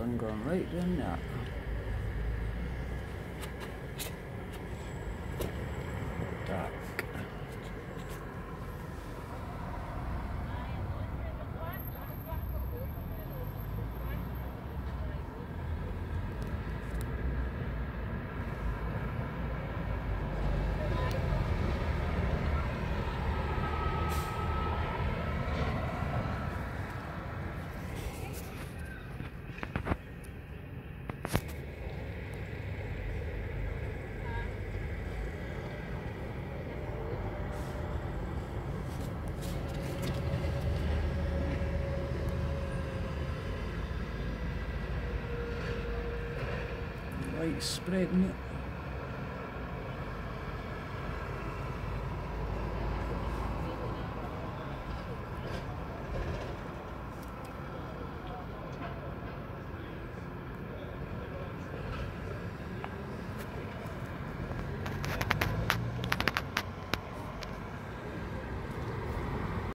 I'm going right down that. Light spreading it.